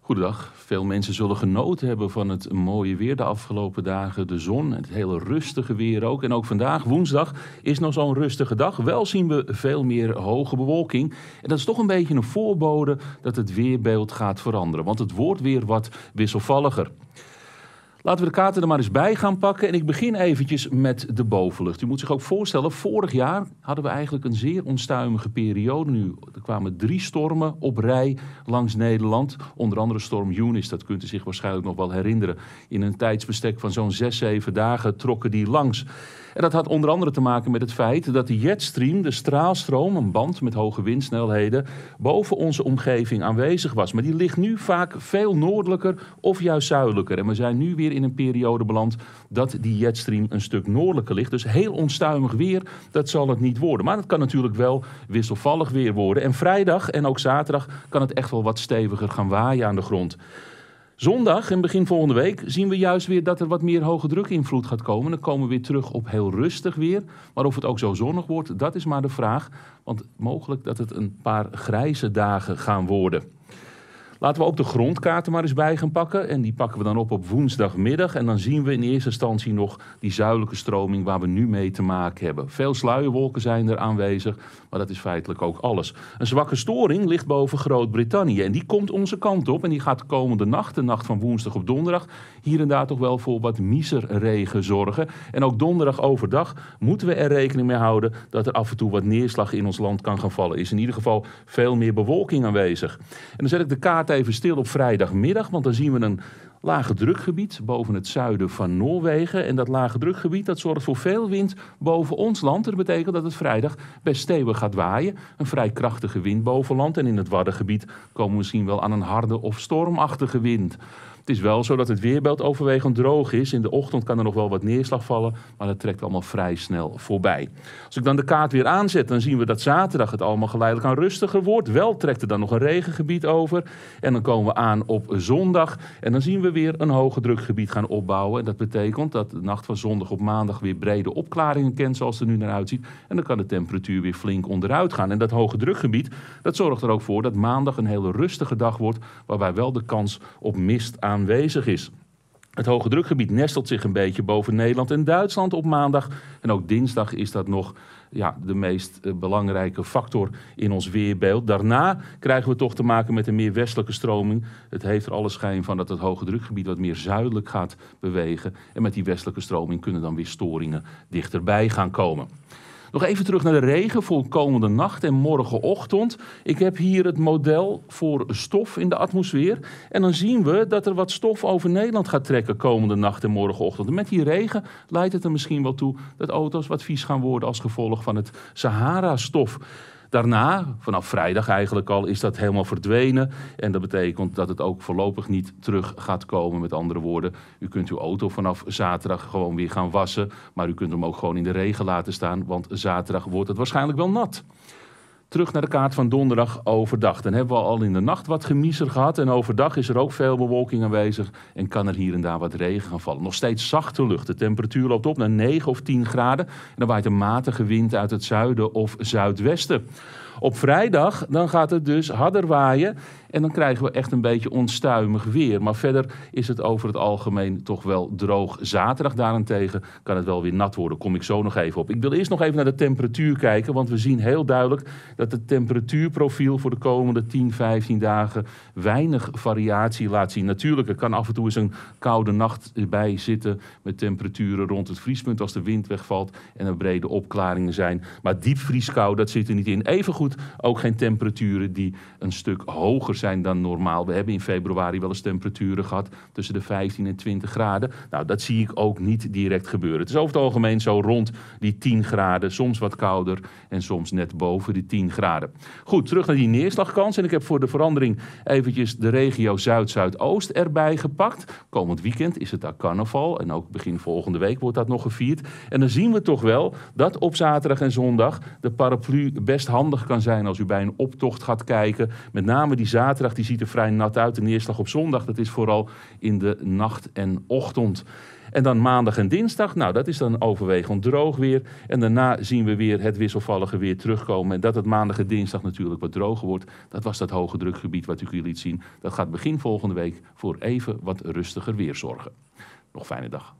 Goedendag. Veel mensen zullen genoten hebben van het mooie weer de afgelopen dagen. De zon, het hele rustige weer ook. En ook vandaag, woensdag, is nog zo'n rustige dag. Wel zien we veel meer hoge bewolking. En dat is toch een beetje een voorbode dat het weerbeeld gaat veranderen. Want het wordt weer wat wisselvalliger. Laten we de kaarten er maar eens bij gaan pakken. En ik begin eventjes met de bovenlucht. U moet zich ook voorstellen, vorig jaar hadden we eigenlijk een zeer onstuimige periode nu. Er kwamen drie stormen op rij langs Nederland. Onder andere storm Eunice, dat kunt u zich waarschijnlijk nog wel herinneren. In een tijdsbestek van zo'n zes, zeven dagen trokken die langs. En dat had onder andere te maken met het feit dat de jetstream, de straalstroom, een band met hoge windsnelheden, boven onze omgeving aanwezig was. Maar die ligt nu vaak veel noordelijker of juist zuidelijker. En we zijn nu weer in een periode beland dat die jetstream een stuk noordelijker ligt. Dus heel onstuimig weer, dat zal het niet worden. Maar het kan natuurlijk wel wisselvallig weer worden. En vrijdag en ook zaterdag kan het echt wel wat steviger gaan waaien aan de grond. Zondag en begin volgende week zien we juist weer dat er wat meer hoge druk invloed gaat komen. Dan komen we weer terug op heel rustig weer. Maar of het ook zo zonnig wordt, dat is maar de vraag. Want mogelijk dat het een paar grijze dagen gaan worden. Laten we ook de grondkaarten maar eens bij gaan pakken. En die pakken we dan op op woensdagmiddag. En dan zien we in eerste instantie nog die zuidelijke stroming waar we nu mee te maken hebben. Veel sluierwolken zijn er aanwezig, maar dat is feitelijk ook alles. Een zwakke storing ligt boven Groot-Brittannië. En die komt onze kant op. En die gaat de komende nacht, de nacht van woensdag op donderdag, hier en daar toch wel voor wat miserregen zorgen. En ook donderdag overdag moeten we er rekening mee houden dat er af en toe wat neerslag in ons land kan gaan vallen. Is in ieder geval veel meer bewolking aanwezig. En dan zet ik de kaart even stil op vrijdagmiddag, want dan zien we een lage drukgebied boven het zuiden van Noorwegen. En dat lage drukgebied dat zorgt voor veel wind boven ons land. Dat betekent dat het vrijdag best stevig gaat waaien. Een vrij krachtige wind boven land. En in het Waddengebied komen we misschien wel aan een harde of stormachtige wind. Het is wel zo dat het weerbeeld overwegend droog is. In de ochtend kan er nog wel wat neerslag vallen, maar dat trekt allemaal vrij snel voorbij. Als ik dan de kaart weer aanzet, dan zien we dat zaterdag het allemaal geleidelijk aan rustiger wordt. Wel trekt er dan nog een regengebied over. En dan komen we aan op zondag. En dan zien we weer een hoge drukgebied gaan opbouwen. En dat betekent dat de nacht van zondag op maandag weer brede opklaringen kent, zoals het er nu naar uitziet. En dan kan de temperatuur weer flink onderuit gaan. En dat hoge drukgebied, dat zorgt er ook voor dat maandag een hele rustige dag wordt, waarbij wel de kans op mist aan aanwezig is. Het hoge drukgebied nestelt zich een beetje boven Nederland en Duitsland op maandag. En ook dinsdag is dat nog ja, de meest eh, belangrijke factor in ons weerbeeld. Daarna krijgen we toch te maken met een meer westelijke stroming. Het heeft er alle schijn van dat het hoge drukgebied wat meer zuidelijk gaat bewegen. En met die westelijke stroming kunnen dan weer storingen dichterbij gaan komen. Nog even terug naar de regen voor komende nacht en morgenochtend. Ik heb hier het model voor stof in de atmosfeer. En dan zien we dat er wat stof over Nederland gaat trekken komende nacht en morgenochtend. En met die regen leidt het er misschien wel toe dat auto's wat vies gaan worden als gevolg van het Sahara-stof. Daarna, vanaf vrijdag eigenlijk al, is dat helemaal verdwenen. En dat betekent dat het ook voorlopig niet terug gaat komen. Met andere woorden, u kunt uw auto vanaf zaterdag gewoon weer gaan wassen. Maar u kunt hem ook gewoon in de regen laten staan, want zaterdag wordt het waarschijnlijk wel nat. Terug naar de kaart van donderdag overdag. Dan hebben we al in de nacht wat gemiezer gehad. En overdag is er ook veel bewolking aanwezig. En kan er hier en daar wat regen gaan vallen. Nog steeds zachte lucht. De temperatuur loopt op naar 9 of 10 graden. En dan waait een matige wind uit het zuiden of zuidwesten. Op vrijdag dan gaat het dus harder waaien. En dan krijgen we echt een beetje onstuimig weer. Maar verder is het over het algemeen toch wel droog. Zaterdag daarentegen kan het wel weer nat worden. Kom ik zo nog even op. Ik wil eerst nog even naar de temperatuur kijken. Want we zien heel duidelijk dat het temperatuurprofiel voor de komende 10, 15 dagen weinig variatie laat zien. Natuurlijk, er kan af en toe eens een koude nacht bij zitten. Met temperaturen rond het vriespunt als de wind wegvalt. En er brede opklaringen zijn. Maar diepvrieskou, dat zit er niet in. Evengoed ook geen temperaturen die een stuk hoger zijn dan normaal. We hebben in februari wel eens temperaturen gehad tussen de 15 en 20 graden. Nou, dat zie ik ook niet direct gebeuren. Het is over het algemeen zo rond die 10 graden, soms wat kouder en soms net boven die 10 graden. Goed, terug naar die neerslagkans. En ik heb voor de verandering eventjes de regio Zuid-Zuidoost erbij gepakt. Komend weekend is het daar carnaval en ook begin volgende week wordt dat nog gevierd. En dan zien we toch wel dat op zaterdag en zondag de paraplu best handig kan zijn als u bij een optocht gaat kijken. Met name die zaterdag, die ziet er vrij nat uit. De neerslag op zondag, dat is vooral in de nacht en ochtend. En dan maandag en dinsdag, nou dat is dan overwegend droog weer. En daarna zien we weer het wisselvallige weer terugkomen. En dat het maandag en dinsdag natuurlijk wat droger wordt. Dat was dat hoge drukgebied wat ik u liet zien. Dat gaat begin volgende week voor even wat rustiger weer zorgen. Nog fijne dag.